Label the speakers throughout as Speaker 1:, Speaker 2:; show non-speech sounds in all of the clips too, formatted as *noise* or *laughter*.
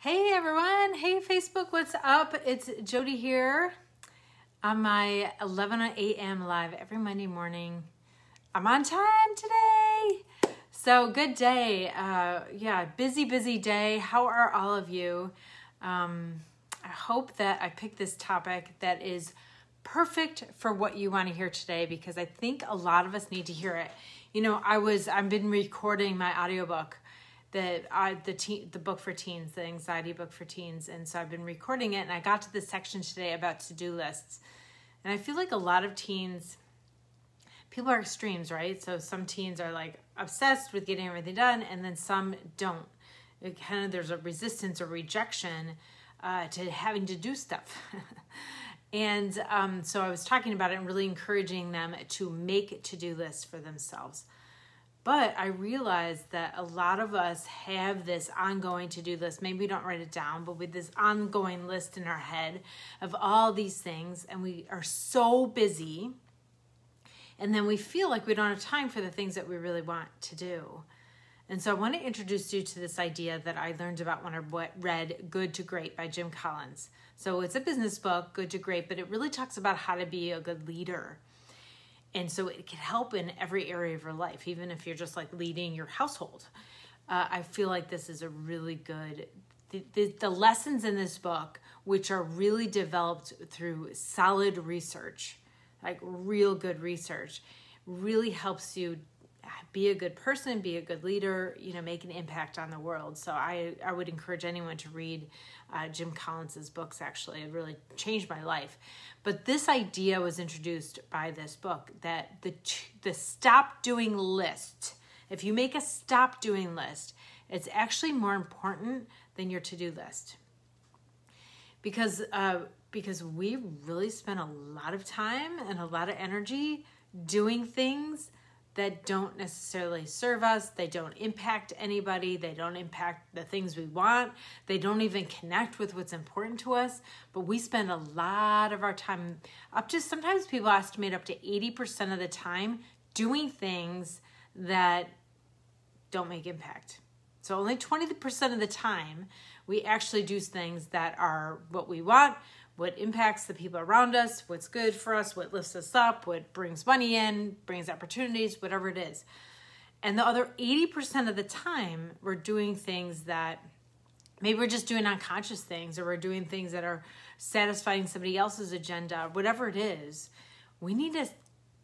Speaker 1: Hey everyone. Hey Facebook, what's up? It's Jodi here on my 11 a.m. live every Monday morning. I'm on time today. So good day. Uh, yeah, busy, busy day. How are all of you? Um, I hope that I picked this topic that is perfect for what you want to hear today because I think a lot of us need to hear it. You know, I was I've been recording my audiobook the uh, the teen, the book for teens, the anxiety book for teens, and so I've been recording it. And I got to this section today about to do lists, and I feel like a lot of teens, people are extremes, right? So some teens are like obsessed with getting everything done, and then some don't. It kind of there's a resistance or rejection uh, to having to do stuff. *laughs* and um, so I was talking about it and really encouraging them to make to do lists for themselves. But I realized that a lot of us have this ongoing to do list. Maybe we don't write it down, but with this ongoing list in our head of all these things, and we are so busy. And then we feel like we don't have time for the things that we really want to do. And so I want to introduce you to this idea that I learned about when I read Good to Great by Jim Collins. So it's a business book, Good to Great, but it really talks about how to be a good leader and so it can help in every area of your life even if you're just like leading your household. Uh, i feel like this is a really good the, the, the lessons in this book which are really developed through solid research like real good research really helps you be a good person, be a good leader, you know, make an impact on the world. So I, I would encourage anyone to read uh, Jim Collins's books. Actually, it really changed my life. But this idea was introduced by this book that the the stop doing list. If you make a stop doing list, it's actually more important than your to do list because uh, because we really spend a lot of time and a lot of energy doing things that don't necessarily serve us. They don't impact anybody. They don't impact the things we want. They don't even connect with what's important to us. But we spend a lot of our time, up to sometimes people estimate up to 80% of the time, doing things that don't make impact. So only 20% of the time we actually do things that are what we want, what impacts the people around us, what's good for us, what lifts us up, what brings money in, brings opportunities, whatever it is. And the other 80% of the time, we're doing things that maybe we're just doing unconscious things or we're doing things that are satisfying somebody else's agenda, whatever it is. We need to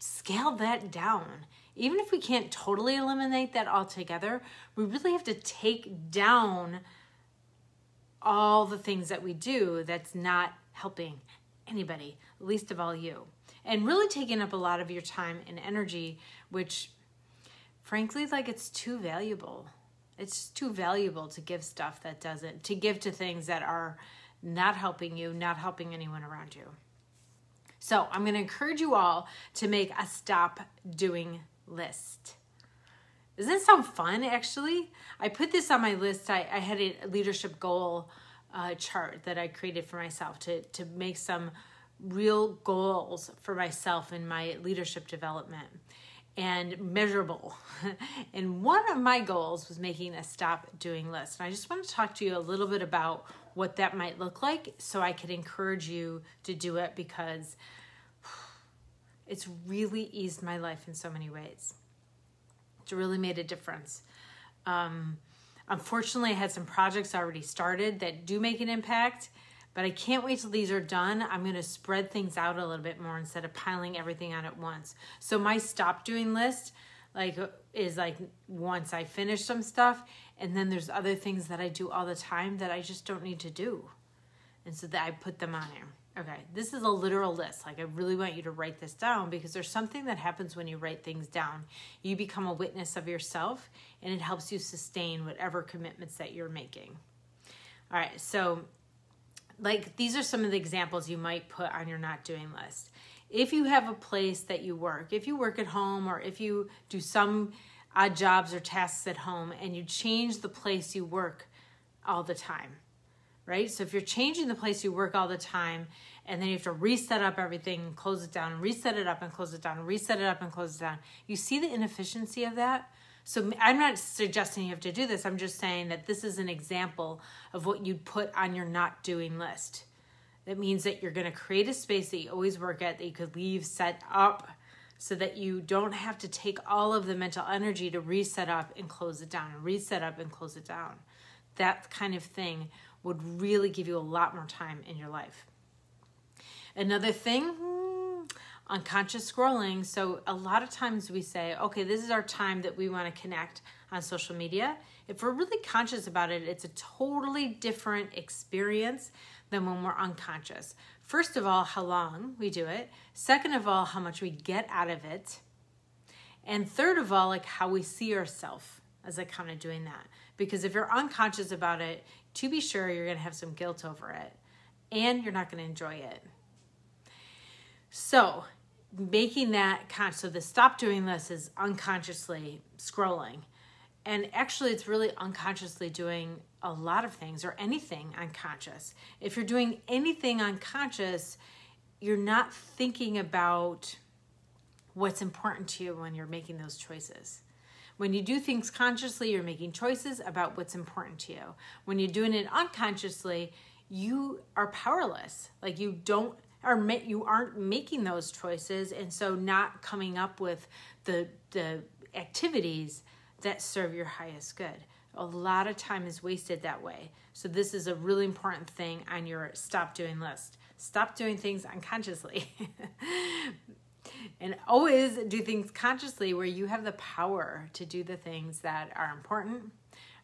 Speaker 1: scale that down. Even if we can't totally eliminate that altogether, we really have to take down all the things that we do that's not helping anybody, least of all you. And really taking up a lot of your time and energy, which frankly, is like it's too valuable. It's too valuable to give stuff that doesn't, to give to things that are not helping you, not helping anyone around you. So I'm going to encourage you all to make a stop doing list. Doesn't it sound fun actually? I put this on my list. I, I had a leadership goal uh, chart that I created for myself to, to make some real goals for myself in my leadership development and measurable. *laughs* and one of my goals was making a stop doing list. And I just want to talk to you a little bit about what that might look like so I could encourage you to do it because *sighs* it's really eased my life in so many ways. It's really made a difference. Um, Unfortunately, I had some projects already started that do make an impact, but I can't wait till these are done. I'm going to spread things out a little bit more instead of piling everything on at once. So my stop doing list like is like once I finish some stuff and then there's other things that I do all the time that I just don't need to do. And so that I put them on there. Okay, this is a literal list. Like, I really want you to write this down because there's something that happens when you write things down. You become a witness of yourself and it helps you sustain whatever commitments that you're making. All right, so like these are some of the examples you might put on your not doing list. If you have a place that you work, if you work at home or if you do some odd jobs or tasks at home and you change the place you work all the time, right? So if you're changing the place you work all the time and then you have to reset up everything, close it down, reset it up and close it down, reset it up and close it down, you see the inefficiency of that? So I'm not suggesting you have to do this. I'm just saying that this is an example of what you'd put on your not doing list. That means that you're going to create a space that you always work at that you could leave set up so that you don't have to take all of the mental energy to reset up and close it down and reset up and close it down. That kind of thing would really give you a lot more time in your life. Another thing, hmm, unconscious scrolling. So a lot of times we say, okay, this is our time that we want to connect on social media. If we're really conscious about it, it's a totally different experience than when we're unconscious. First of all, how long we do it. Second of all, how much we get out of it. And third of all, like how we see ourselves as like kind of doing that. Because if you're unconscious about it, to be sure, you're going to have some guilt over it and you're not going to enjoy it. So, making that conscious. So the stop doing this is unconsciously scrolling. And actually, it's really unconsciously doing a lot of things or anything unconscious. If you're doing anything unconscious, you're not thinking about what's important to you when you're making those choices. When you do things consciously, you're making choices about what's important to you. When you're doing it unconsciously, you are powerless. Like you don't are you aren't making those choices and so not coming up with the the activities that serve your highest good a lot of time is wasted that way so this is a really important thing on your stop doing list stop doing things unconsciously *laughs* and always do things consciously where you have the power to do the things that are important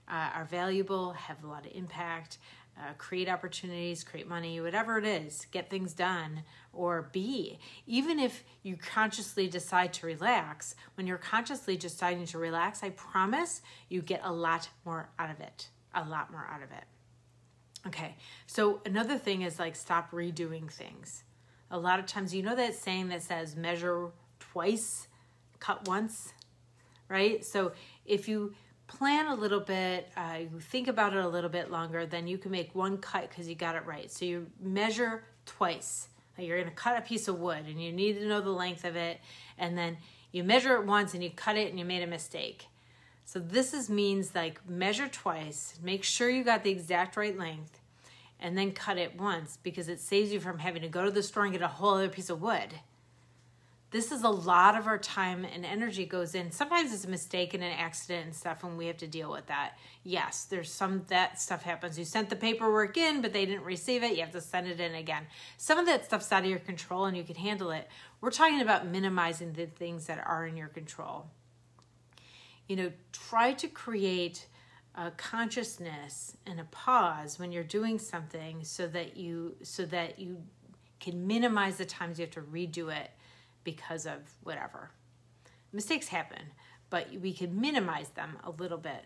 Speaker 1: uh, are valuable have a lot of impact uh, create opportunities, create money, whatever it is, get things done, or be. Even if you consciously decide to relax, when you're consciously deciding to relax, I promise you get a lot more out of it. A lot more out of it. Okay, so another thing is like stop redoing things. A lot of times, you know that saying that says measure twice, cut once, right? So if you plan a little bit, uh, you think about it a little bit longer, then you can make one cut because you got it right. So you measure twice. Like you're going to cut a piece of wood and you need to know the length of it. And then you measure it once and you cut it and you made a mistake. So this is means like measure twice, make sure you got the exact right length, and then cut it once because it saves you from having to go to the store and get a whole other piece of wood this is a lot of our time and energy goes in. Sometimes it's a mistake and an accident and stuff, and we have to deal with that. Yes, there's some that stuff happens. You sent the paperwork in, but they didn't receive it. You have to send it in again. Some of that stuff's out of your control and you can handle it. We're talking about minimizing the things that are in your control. You know, try to create a consciousness and a pause when you're doing something so that you so that you can minimize the times you have to redo it because of whatever. Mistakes happen, but we can minimize them a little bit.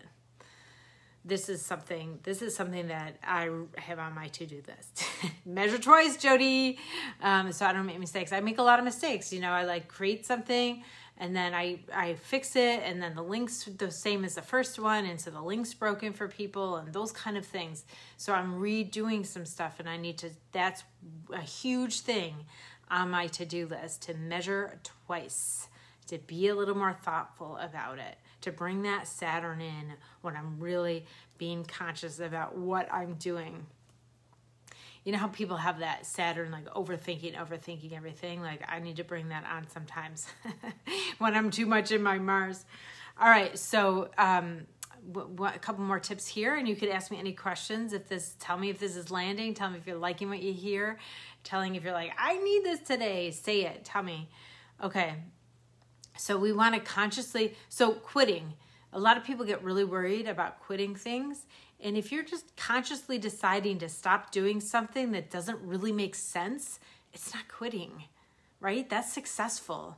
Speaker 1: This is something. This is something that I have on my to-do list. *laughs* Measure twice, Jodi, um, so I don't make mistakes. I make a lot of mistakes. You know, I like create something and then I I fix it, and then the links the same as the first one, and so the links broken for people, and those kind of things. So I'm redoing some stuff, and I need to. That's a huge thing on my to do list to measure twice, to be a little more thoughtful about it, to bring that Saturn in when I'm really being conscious about what I'm doing. You know how people have that Saturn, like overthinking, overthinking everything? Like, I need to bring that on sometimes *laughs* when I'm too much in my Mars. All right, so um, a couple more tips here and you could ask me any questions if this tell me if this is landing tell me if you're liking what you hear telling if you're like i need this today say it tell me okay so we want to consciously so quitting a lot of people get really worried about quitting things and if you're just consciously deciding to stop doing something that doesn't really make sense it's not quitting right that's successful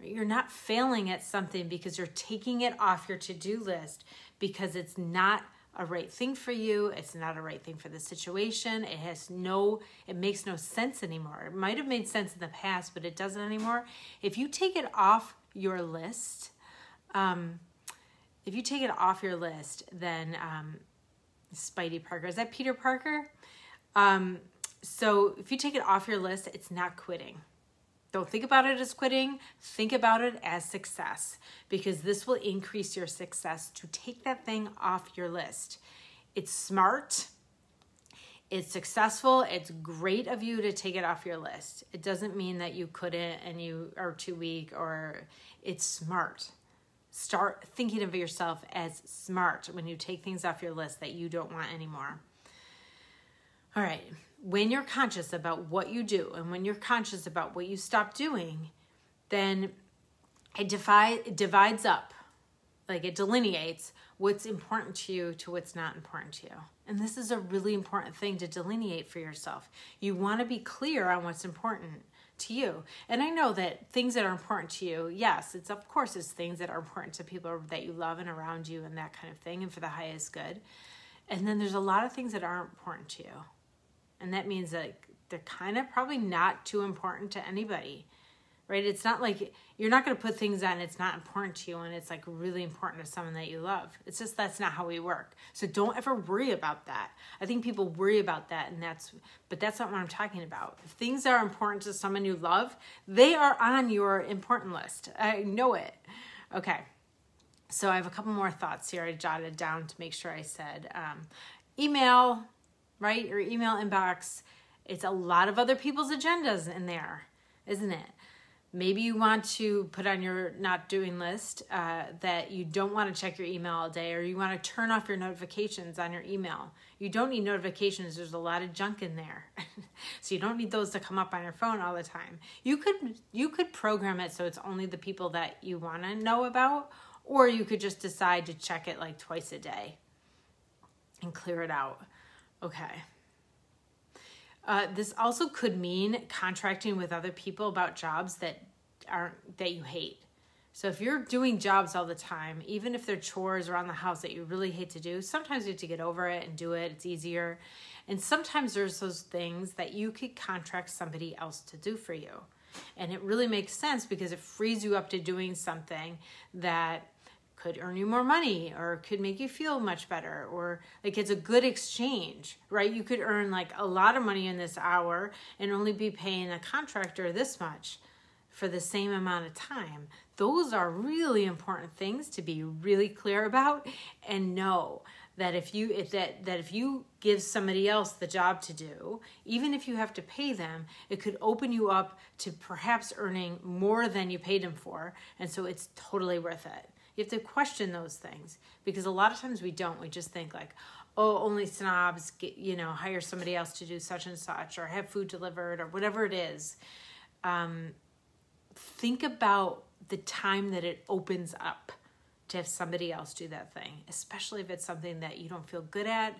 Speaker 1: you're not failing at something because you're taking it off your to-do list because it's not a right thing for you. It's not a right thing for the situation. It has no, it makes no sense anymore. It might have made sense in the past, but it doesn't anymore. If you take it off your list, um, if you take it off your list, then um, Spidey Parker, is that Peter Parker? Um, so if you take it off your list, it's not quitting. Don't think about it as quitting, think about it as success because this will increase your success to take that thing off your list. It's smart, it's successful, it's great of you to take it off your list. It doesn't mean that you couldn't and you are too weak or it's smart. Start thinking of yourself as smart when you take things off your list that you don't want anymore. All right, when you're conscious about what you do and when you're conscious about what you stop doing, then it divide, divides up, like it delineates what's important to you to what's not important to you. And this is a really important thing to delineate for yourself. You want to be clear on what's important to you. And I know that things that are important to you, yes, it's of course it's things that are important to people that you love and around you and that kind of thing and for the highest good. And then there's a lot of things that aren't important to you and that means that they're kind of probably not too important to anybody right? It's not like you're not going to put things on it's not important to you and it's like really important to someone that you love. It's just that's not how we work. So don't ever worry about that. I think people worry about that and that's but that's not what i'm talking about. If things are important to someone you love they are on your important list. I know it. Okay. So i have a couple more thoughts here i jotted down to make sure i said um, email right? Your email inbox, it's a lot of other people's agendas in there, isn't it? Maybe you want to put on your not doing list uh, that you don't want to check your email all day, or you want to turn off your notifications on your email. You don't need notifications, there's a lot of junk in there. *laughs* so you don't need those to come up on your phone all the time. You could you could program it so it's only the people that you want to know about, or you could just decide to check it like twice a day and clear it out. Okay. Uh, this also could mean contracting with other people about jobs that aren't that you hate. So if you're doing jobs all the time, even if they're chores around the house that you really hate to do, sometimes you have to get over it and do it. It's easier. And sometimes there's those things that you could contract somebody else to do for you. And it really makes sense because it frees you up to doing something that could earn you more money or could make you feel much better or like it's a good exchange right? You could earn like a lot of money in this hour and only be paying a contractor this much for the same amount of time. Those are really important things to be really clear about and know that if you if that that if you give somebody else the job to do even if you have to pay them it could open you up to perhaps earning more than you paid them for. And so it's totally worth it you have to question those things because a lot of times we don't. We just think like, oh, only snobs get, you know, hire somebody else to do such and such or have food delivered or whatever it is. Um, think about the time that it opens up to have somebody else do that thing, especially if it's something that you don't feel good at.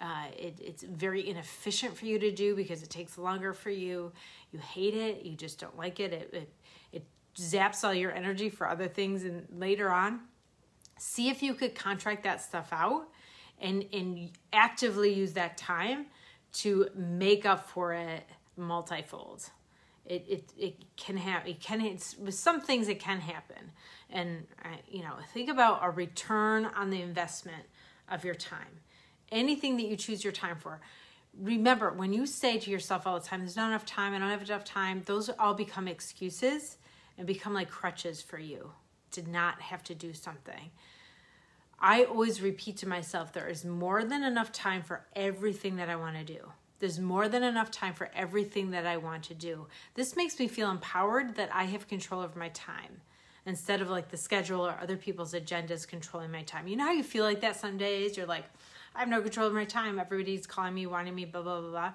Speaker 1: Uh, it, it's very inefficient for you to do because it takes longer for you. You hate it. You just don't like it. It, it, it zaps all your energy for other things and later on. See if you could contract that stuff out and and actively use that time to make up for it multifold. It it, it can have it can it's with some things it can happen. And you know think about a return on the investment of your time. Anything that you choose your time for. Remember when you say to yourself all the time there's not enough time i don't have enough time those all become excuses and become like crutches for you to not have to do something. I always repeat to myself there is more than enough time for everything that I want to do. There's more than enough time for everything that I want to do. This makes me feel empowered that I have control over my time instead of like the schedule or other people's agendas controlling my time. You know how you feel like that some days? You're like, I have no control over my time. Everybody's calling me, wanting me, blah, blah, blah, blah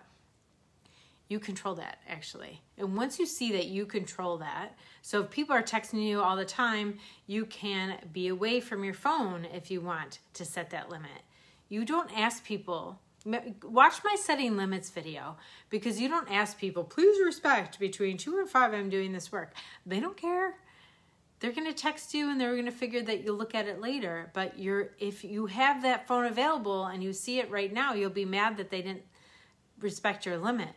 Speaker 1: you control that actually. And once you see that you control that, so if people are texting you all the time, you can be away from your phone if you want to set that limit. You don't ask people, watch my setting limits video because you don't ask people, please respect between 2 and 5 I'm doing this work. They don't care. They're going to text you and they're going to figure that you'll look at it later, but you're if you have that phone available and you see it right now, you'll be mad that they didn't respect your limit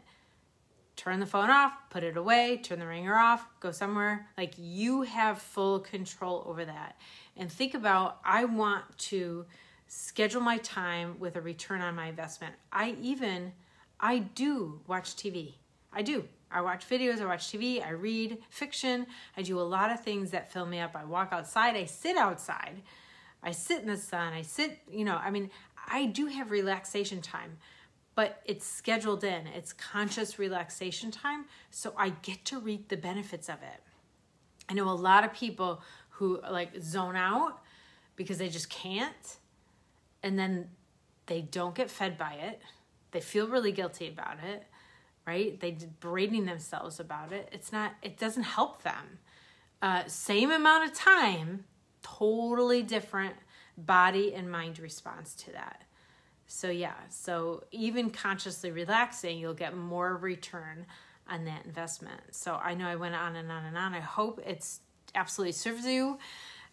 Speaker 1: turn the phone off, put it away, turn the ringer off, go somewhere. Like you have full control over that. And think about I want to schedule my time with a return on my investment. I even I do watch TV. I do. I watch videos, I watch TV, I read fiction, I do a lot of things that fill me up. I walk outside, I sit outside, I sit in the sun, I sit, you know, I mean, I do have relaxation time, but it's scheduled in, it's conscious relaxation time, so I get to reap the benefits of it. I know a lot of people who like zone out because they just can't, and then they don't get fed by it. They feel really guilty about it right? They berating themselves about it. It's not, it doesn't help them. Uh, same amount of time, totally different body and mind response to that. So, yeah, so even consciously relaxing, you'll get more return on that investment. So, I know I went on and on and on. I hope it's absolutely serves you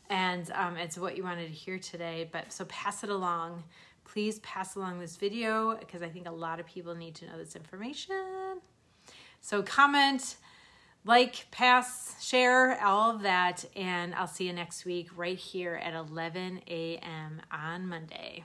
Speaker 1: and um, it's what you wanted to hear today. But so pass it along please pass along this video because I think a lot of people need to know this information. So comment, like, pass, share, all of that, and I'll see you next week right here at 11 a.m. on Monday.